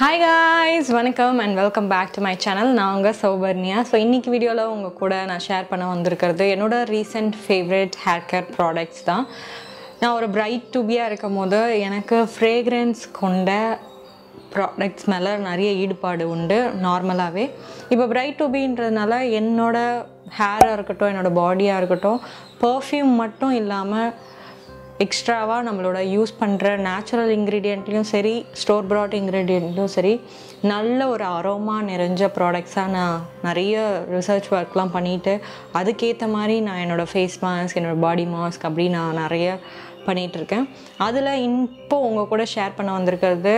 Hi guys வணக்கம் and welcome back to my channel நான் உங்கள் சௌபர்னியா ஸோ இன்றைக்கி வீடியோவில் உங்கள் கூட நான் ஷேர் பண்ண வந்திருக்கிறது என்னோட recent favourite hair care products தான். நான் ஒரு பிரைட் டூபியாக இருக்கும் போது எனக்கு ஃப்ரேக்ரன்ஸ் கொண்ட ப்ராடக்ட்ஸ் மேலே நிறைய ஈடுபாடு உண்டு நார்மலாகவே இப்போ பிரைட் டூபின்றதுனால என்னோடய ஹேராக இருக்கட்டும் என்னோடய பாடியாக இருக்கட்டும் பர்ஃப்யூம் மட்டும் இல்லாமல் எக்ஸ்ட்ராவாக நம்மளோட யூஸ் பண்ணுற நேச்சுரல் இன்க்ரீடியண்ட்லேயும் சரி ஸ்டோர் ப்ராட் இன்க்ரீடியண்ட்லேயும் சரி நல்ல ஒரு அரோமா நிறைஞ்ச ப்ராடக்ட்ஸாக நான் நிறைய ரிசர்ச் ஒர்க்லாம் பண்ணிவிட்டு அதுக்கேற்ற மாதிரி நான் என்னோடய ஃபேஸ் மாஸ்க் என்னோடய பாடி மாஸ்க் அப்படி நான் நிறைய பண்ணிகிட்ருக்கேன் அதில் இப்போ உங்கள் கூட ஷேர் பண்ண வந்திருக்கிறது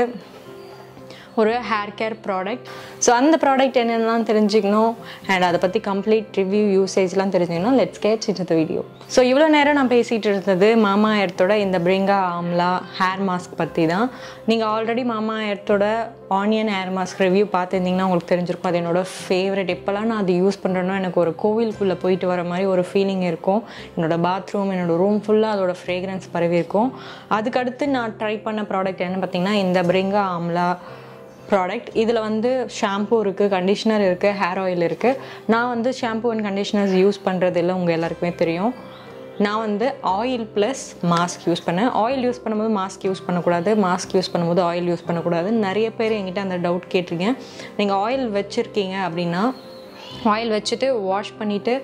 ஒரு ஹேர் கேர் ப்ராடக்ட் ஸோ அந்த ப்ராடக்ட் என்னென்னலாம் தெரிஞ்சுக்கணும்? அண்ட் அதை பற்றி கம்ப்ளீட் ரிவ்யூ யூசேஜ்லாம் தெரிஞ்சுக்கணும். Let's catch in the video so இவ்வளோ நேரம் நான் பேசிகிட்டு இருந்தது மாமா எர்த்தோட இந்த பிரிங்கா ஆம்லா ஹேர் மாஸ்க் பற்றி தான். நீங்கள் ஆல்ரெடி மாமா எர்த்தோட ஆனியன் ஹேர் மாஸ்க் ரிவ்யூ பார்த்துருந்தீங்கன்னா உங்களுக்கு தெரிஞ்சிருக்கும். அது என்னோட ஃபேவரட் எப்போல்லாம் நான் அது யூஸ் பண்ணுறேன்னா எனக்கு ஒரு கோவிலுக்குள்ளே போயிட்டு வர மாதிரி ஒரு ஃபீலிங் இருக்கும். என்னோட பாத்ரூம் என்னோட ரூம் ஃபுல்லாக அதோட ஃப்ரேக்ரன்ஸ் பரவி இருக்கும். அதுக்கடுத்து நான் ட்ரை பண்ண ப்ராடக்ட் என்ன பார்த்தீங்கன்னா இந்த பிரிங்கா ஆம்லா ப்ராடக்ட் இதில் வந்து ஷாம்பு இருக்குது கண்டிஷ்னர் இருக்குது ஹேர் ஆயில் இருக்குது நான் வந்து ஷாம்பு அண்ட் கண்டிஷ்னர்ஸ் யூஸ் பண்ணுறது இல்லை உங்கள் எல்லாருக்குமே தெரியும். நான் வந்து ஆயில் ப்ளஸ் மாஸ்க் யூஸ் பண்ணேன். ஆயில் யூஸ் பண்ணும்போது மாஸ்க் யூஸ் பண்ணக்கூடாது மாஸ்க் யூஸ் பண்ணும்போது ஆயில் யூஸ் பண்ணக்கூடாது. நிறைய பேர் என்கிட்ட அந்த டவுட் கேட்டிருக்கேன். நீங்கள் ஆயில் வச்சுருக்கீங்க அப்படின்னா ஆயில் வச்சுட்டு வாஷ் பண்ணிவிட்டு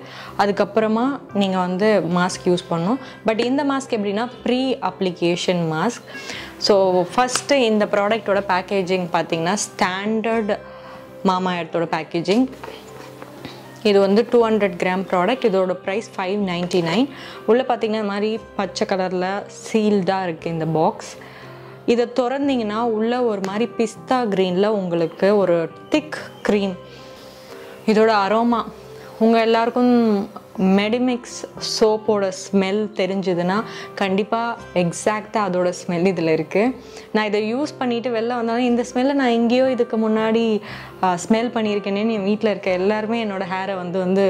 அதுக்கப்புறமா நீங்கள் வந்து மாஸ்க் யூஸ் பண்ணணும். பட் இந்த மாஸ்க் எப்படின்னா pre application mask so first இந்த ப்ராடக்டோட பேக்கேஜிங் பார்த்தீங்கன்னா ஸ்டாண்டர்ட் மாமாயத்தோட பேக்கேஜிங் இது வந்து டூ ஹண்ட்ரட் கிராம் ப்ராடக்ட் இதோட ப்ரைஸ் ஃபைவ் நைன்ட்டி நைன் உள்ளே பார்த்தீங்கன்னா இந்த மாதிரி பச்சை கலரில் சீல்டாக இருக்குது இந்த பாக்ஸ் இதை திறந்தீங்கன்னா உள்ளே ஒரு மாதிரி பிஸ்தா க்ரீனில் உங்களுக்கு ஒரு திக் க்ரீம் இதோட அரோமா உங்கள் எல்லாருக்கும் மெடிமிக்ஸ் சோப்போட ஸ்மெல் தெரிஞ்சுதுன்னா கண்டிப்பாக எக்ஸாக்டாக அதோட ஸ்மெல் இதில் இருக்குது நான் இதை யூஸ் பண்ணிவிட்டு வெளில வந்தாலும் இந்த ஸ்மெல்லை நான் எங்கேயோ இதுக்கு முன்னாடி ஸ்மெல் பண்ணியிருக்கேனேன்னு என் வீட்டில் இருக்க எல்லாருமே என்னோடய ஹேரை வந்து வந்து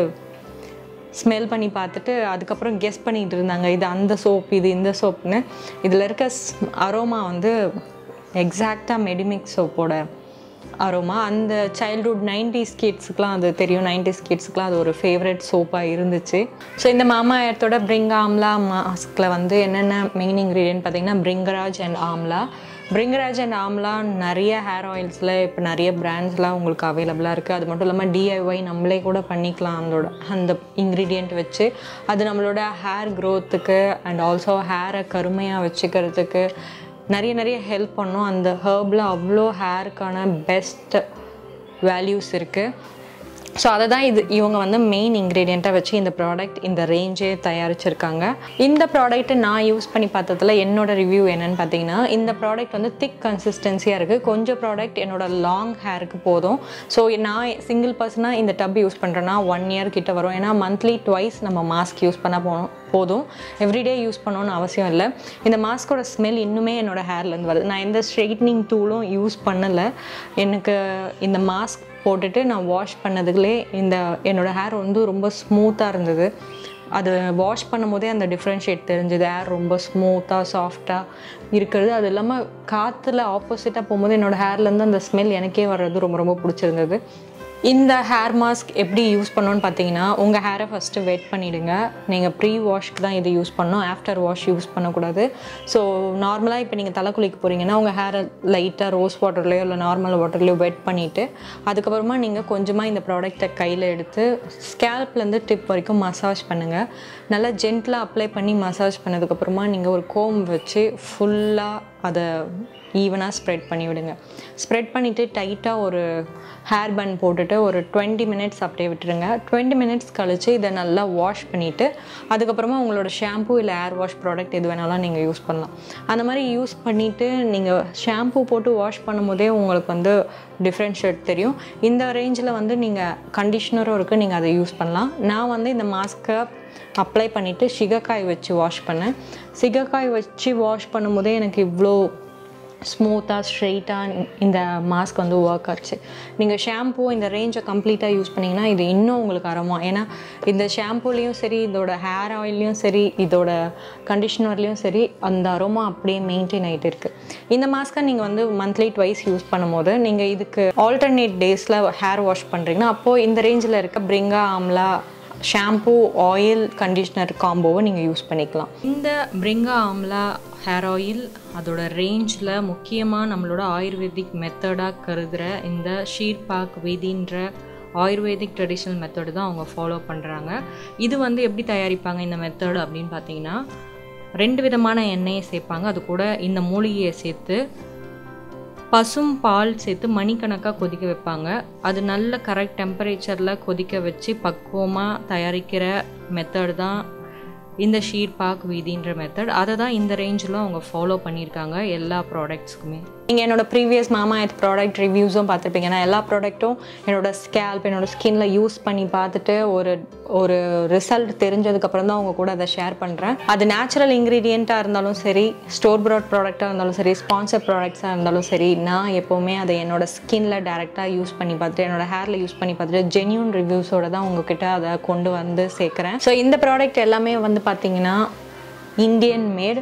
ஸ்மெல் பண்ணி பார்த்துட்டு அதுக்கப்புறம் கெஸ் பண்ணிகிட்டு இருந்தாங்க இது அந்த சோப் இது இந்த சோப்புன்னு இதில் இருக்க அரோமா வந்து எக்ஸாக்டாக மெடிமிக் சோப்போட அரோமா. அந்த சைல்ட்ஹுட் நைன்டிஸ் கிட்ஸுக்குலாம் அது தெரியும். நைன்டிஸ் கிட்ஸுக்குலாம் அது ஒரு ஃபேவரட் சோப்பாக இருந்துச்சு. ஸோ இந்த மாமா இடத்தோட பிரிங் ஆம்லா மாஸ்கில் வந்து என்னென்ன மெயின் இன்க்ரீடியன்ட் பார்த்தீங்கன்னா பிரிங்கராஜ் அண்ட் ஆம்லா பிரிங்கராஜ் அண்ட் ஆம்லா நிறைய ஹேர் ஆயில்ஸில் இப்போ நிறைய பிராண்ட்ஸ்லாம் உங்களுக்கு அவைலபிளாக இருக்குது அது மட்டும் இல்லாமல் டிஐஒய் நம்மளே கூட பண்ணிக்கலாம் அதோட அந்த இன்க்ரீடியண்ட் வச்சு. அது நம்மளோட ஹேர் க்ரோத்துக்கு அண்ட் ஆல்சோ ஹேரை கருமையாக வச்சுக்கிறதுக்கு நிறைய நிறைய ஹெல்ப் பண்ணும். அந்த ஹேர்பில் அவ்வளோ ஹேருக்கான பெஸ்ட் வேல்யூஸ் இருக்குது ஸோ அதை தான் இது. இவங்க வந்து மெயின் இன்க்ரீடியண்ட்டாக வச்சு இந்த ப்ராடக்ட் இந்த ரேஞ்சே தயாரிச்சிருக்காங்க. இந்த ப்ராடக்ட்டை நான் யூஸ் பண்ணி பார்த்ததில் என்னோட ரிவ்யூ என்னன்னு பார்த்தீங்கன்னா இந்த ப்ராடக்ட் வந்து திக் கன்சிஸ்டன்சியாக இருக்குது கொஞ்சம் ப்ராடக்ட் என்னோட லாங் ஹேருக்கு போதும். ஸோ நான் சிங்கிள் பர்சனாக இந்த டப் யூஸ் பண்ணுறேன்னா ஒன் இயர் கிட்ட வரும். ஏன்னா மந்த்லி ட்வைஸ் நம்ம மாஸ்க் யூஸ் பண்ண போகணும் போதும். எவ்ரிடே யூஸ் பண்ணணும்னு அவசியம் இல்லை. இந்த மாஸ்கோட ஸ்மெல் இன்னுமே என்னோடய ஹேர்லேருந்து வருது. நான் எந்த ஸ்ட்ரெயிட்னிங் டூலும் யூஸ் பண்ணலை. எனக்கு இந்த மாஸ்க் போட்டுட்டு நான் வாஷ் பண்ணதுக்குள்ளே இந்த என்னோடய ஹேர் வந்து ரொம்ப ஸ்மூத்தாக இருந்தது. அது வாஷ் பண்ணும் போதே அந்த டிஃப்ரென்ஷியேட் தெரிஞ்சுது. ஹேர் ரொம்ப ஸ்மூத்தாக சாஃப்டாக இருக்கிறது. அது இல்லாமல் காற்றுல ஆப்போசிட்டாக போகும்போது என்னோடய ஹேர்லேருந்து அந்த ஸ்மெல் எனக்கே வர்றது ரொம்ப ரொம்ப பிடிச்சிருந்தது. இந்த ஹேர் மாஸ்க் எப்படி யூஸ் பண்ணோன்னு பார்த்தீங்கன்னா உங்கள் ஹேரை ஃபஸ்ட்டு வெட் பண்ணிவிடுங்க நீங்கள் ப்ரீ வாஷ்க்கு தான் இது யூஸ் பண்ணணும். ஆஃப்டர் வாஷ் யூஸ் பண்ணக்கூடாது. ஸோ நார்மலாக இப்போ நீங்கள் தலை குளிக்க போகிறீங்கன்னா உங்கள் ஹேரை லைட்டாக ரோஸ் வாட்டர்லேயோ இல்லை நார்மல் வாட்டர்லேயோ வெட் பண்ணிவிட்டு அதுக்கப்புறமா நீங்கள் கொஞ்சமாக இந்த ப்ராடக்டை கையில் எடுத்து ஸ்கேல்ப்லேருந்து டிப் வரைக்கும் மசாஜ் பண்ணுங்கள் நல்லா ஜென்டலாக அப்ளை பண்ணி மசாஜ் பண்ணதுக்கப்புறமா நீங்கள் ஒரு கோம் வச்சு ஃபுல்லாக அதை ஈவனாக ஸ்ப்ரெட் பண்ணிவிடுங்க. ஸ்ப்ரெட் பண்ணிவிட்டு டைட்டாக ஒரு ஹேர் பன் போட்டுட்டு ஒரு டுவெண்ட்டி மினிட்ஸ் அப்படியே விட்டுருங்க. டுவெண்ட்டி மினிட்ஸ் கழித்து இதை நல்லா வாஷ் பண்ணிவிட்டு அதுக்கப்புறமா உங்களோட ஷாம்பு இல்லை ஹேர் வாஷ் ப்ராடக்ட் எது வேணாலும் நீங்கள் யூஸ் பண்ணலாம். அந்த மாதிரி யூஸ் பண்ணிவிட்டு நீங்கள் ஷாம்பு போட்டு வாஷ் பண்ணும்போதே உங்களுக்கு வந்து டிஃப்ரென்ஷியேட் தெரியும். இந்த ரேஞ்சில் வந்து நீங்கள் கண்டிஷ்னரும் இருக்குது நீங்கள் அதை யூஸ் பண்ணலாம். நான் வந்து இந்த மாஸ்க்கை அப்ளை பண்ணிவிட்டு சிகக்காய் வச்சு வாஷ் பண்ணேன். சிகக்காய் வச்சு வாஷ் பண்ணும்போதே எனக்கு இவ்வளோ ஸ்மூத்தாக ஸ்ட்ரெயிட்டாக இந்த மாஸ்க் வந்து ஒர்க் ஆச்சு. நீங்கள் ஷாம்பூ இந்த ரேஞ்சை கம்ப்ளீட்டாக யூஸ் பண்ணிங்கன்னா இது இன்னும் உங்களுக்கு அறமா. ஏன்னா இந்த ஷாம்பூலேயும் சரி இதோட ஹேர் ஆயில்லையும் சரி இதோட கண்டிஷ்னர்லேயும் சரி அந்த அரோமா அப்படியே மெயின்டைன் ஆகிட்டு இருக்குது இந்த மாஸ்க்கை நீங்கள் வந்து மந்த்லி ட்வைஸ் யூஸ் பண்ணும்போது நீங்கள் இதுக்கு ஆல்டர்னேட் டேஸில் ஹேர் வாஷ் பண்ணுறீங்கன்னா அப்போது இந்த ரேஞ்சில் இருக்க Bhringa amla shampoo oil conditioner காம்போவை நீங்கள் யூஸ் பண்ணிக்கலாம். இந்த பிரிங்கா ஆம்லா ஹேர் ஆயில் அதோட ரேஞ்சில் முக்கியமாக நம்மளோட ஆயுர்வேதிக் மெத்தடாக கருதுகிற இந்த ஷீர்பாக் விதின்ற ஆயுர்வேதிக் ட்ரெடிஷ்னல் மெத்தடு தான் அவங்க ஃபாலோ பண்ணுறாங்க இது வந்து எப்படி தயாரிப்பாங்க இந்த மெத்தடு அப்படின்னு பார்த்தீங்கன்னா ரெண்டு விதமான எண்ணெயை சேர்ப்பாங்க. அது கூட இந்த மூலிகையை சேர்த்து பசும் பால் சேர்த்து மணிக்கணக்காக கொதிக்க வைப்பாங்க. அது நல்ல கரெக்ட் டெம்பரேச்சரில் கொதிக்க வச்சு பக்குவமாக தயாரிக்கிற மெத்தட் தான் இந்த ஷீர்பாக் வீதின்ற மெத்தட் அதை தான் இந்த ரேஞ்சில் அவங்க ஃபாலோ பண்ணியிருக்காங்க எல்லா ப்ராடக்ட்ஸ்க்குமே நீங்கள் என்னோட ப்ரீவியஸ் மாமா எத் ப்ராடக்ட் ரிவ்யூஸும் பார்த்துருப்பீங்க. நான் எல்லா ப்ராடக்ட்டும் என்னோட ஸ்கேல்ப் என்னோட ஸ்கின்ல யூஸ் பண்ணி பார்த்துட்டு ஒரு ஒரு ரிசல்ட் தெரிஞ்சதுக்கப்புறம் தான் அவங்க கூட அதை ஷேர் பண்ணுறேன் அது நேச்சுரல் இன்க்ரீடியண்ட்டாக இருந்தாலும் சரி ஸ்டோர் ப்ராட் ப்ராடக்டாக இருந்தாலும் சரி ஸ்பான்சர் ப்ராடக்ட்ஸாக இருந்தாலும் சரி நான் எப்போவுமே அதை என்னோட ஸ்கின்ல டேரெக்டாக யூஸ் பண்ணி பார்த்துட்டு என்னோட ஹேரில் யூஸ் பண்ணி பார்த்துட்டு ஜென்யூன் ரிவ்யூஸோட தான் உங்ககிட்ட அதை கொண்டு வந்து சேர்க்குறேன். ஸோ இந்த ப்ராடக்ட் எல்லாமே வந்து பார்த்தீங்கன்னா இந்தியன் மேட்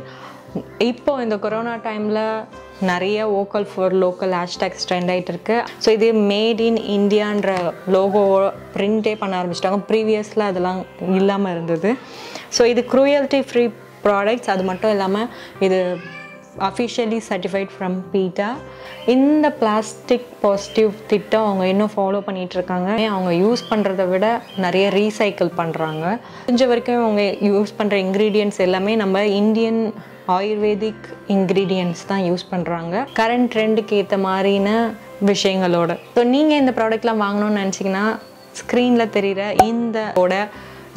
இப்போ இந்த கொரோனா டைமில் நிறைய ஓக்கல் ஃபார் லோக்கல் ஹேஷ்டேக்ஸ் ட்ரெண்ட் ஆகிட்டு இருக்கு. ஸோ இது மேட் இன் இந்தியான்ற லோகோ பிரிண்டே பண்ண ஆரம்பிச்சிட்டாங்க. ப்ரீவியஸில் அதெல்லாம் இல்லாமல் இருந்தது. ஸோ இது க்ரூயல்ட்டி ஃப்ரீ ப்ராடக்ட்ஸ் அது மட்டும் இல்லாமல் இது அஃபிஷியலி சர்டிஃபைட் ஃப்ரம் பீட்டா இந்த பிளாஸ்டிக் பாசிட்டிவ் திட்டம் அவங்க இன்னும் ஃபாலோ பண்ணிகிட்டு இருக்காங்க. அவங்க யூஸ் பண்ணுறத விட நிறைய ரீசைக்கிள் பண்ணுறாங்க கொஞ்ச வரைக்கும் அவங்க யூஸ் பண்ணுற இன்க்ரீடியன்ட்ஸ் எல்லாமே நம்ம இந்தியன் ஆயுர்வேதிக் இன்க்ரீடியன்ட்ஸ் தான் யூஸ் பண்ணுறாங்க கரண்ட் ட்ரெண்டுக்கு ஏற்ற மாதிரின விஷயங்களோட. ஸோ நீங்கள் இந்த ப்ராடக்ட்லாம் வாங்கணும்னு நினச்சிங்கன்னா ஸ்க்ரீனில் தெரிகிற இந்த ஓட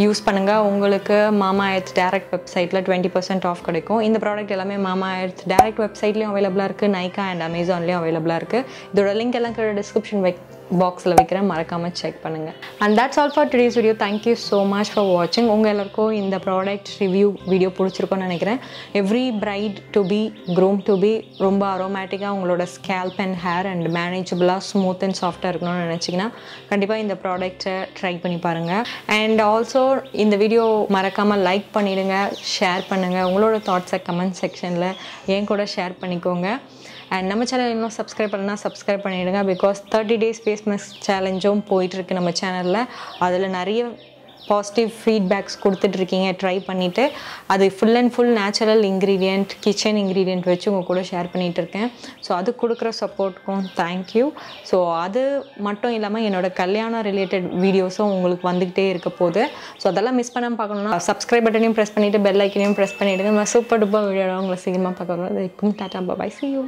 யூஸ் பண்ணுங்கள் உங்களுக்கு மாமா எர்த் டேரக்ட் வெப்சைட்டில் டுவெண்ட்டி பர்சன்ட் ஆஃப் கிடைக்கும். இந்த ப்ராடக்ட் எல்லாமே மாமா எர்த் டேரக்ட் வெப்சைட்லேயும் அவைலபிளாக இருக்குது நைக்கா அண்ட் அமேசான்லேயும் அவைலபிளாக இருக்குது இதோட லிங்க் எல்லாம் கீழே டிஸ்கிரிப்ஷன் வைக் பாக்ஸில் வைக்கிறேன். மறக்காமல் செக் பண்ணுங்கள் and that's all for today's video thank you so much for வாட்சிங் உங்கள் எல்லாருக்கும் இந்த ப்ராடக்ட் ரிவ்யூ வீடியோ பிடிச்சிருக்கோன்னு நினைக்கிறேன். Every bride to be groom to be ரொம்ப அரோமேட்டிக்காக உங்களோட ஸ்கேல்ப் அண்ட் ஹேர் அண்ட் மேனேஜபிளாக ஸ்மூத் அண்ட் சாஃப்டாக இருக்கணும்னு நினச்சிங்கன்னா கண்டிப்பாக இந்த ப்ராடக்ட்டை ட்ரை பண்ணி பாருங்கள் அண்ட் ஆல்சோ இந்த வீடியோ மறக்காமல் லைக் பண்ணிவிடுங்க ஷேர் பண்ணுங்கள் உங்களோட தாட்ஸை கமெண்ட் செக்ஷனில் என் கூட ஷேர் பண்ணிக்கோங்க. அண்ட் நம்ம சேனல் இன்னும் சப்ஸ்கிரைப் பண்ணால் சப்ஸ்கிரைப் பண்ணிவிடுங்க because thirty days face mask சேலஞ்சும் போயிட்டுருக்கு நம்ம சேனலில் அதில் நிறைய பாசிட்டிவ் ஃபீட்பேக்ஸ் கொடுத்துட்ருக்கீங்க ட்ரை பண்ணிவிட்டு அது full and full natural ingredient kitchen ingredient வச்சு உங்கள் கூட ஷேர் பண்ணிகிட்டு இருக்கேன் ஸோ அது கொடுக்குற சப்போர்ட்டுக்கும் தேங்க்யூ ஸோ அது மட்டும் இல்லாமல் என்னோடய கல்யாணம் ரிலேட்டட் வீடியோஸும் உங்களுக்கு வந்துக்கிட்டே இருக்க போகுது. ஸோ அதெல்லாம் மிஸ் பண்ணாமல் பார்க்கணுன்னா சப்ஸ்கிரைப் பட்டனையும் ப்ரெஸ் பண்ணிவிட்டு பெல் ஐக்கனையும் ப்ரெஸ் பண்ணிவிடுங்க நம்ம சூப்பர் டூப்பர் வீடியோ உங்களை சீக்கிரமாக பார்க்கணும் டாட்டா பாய் சி யூ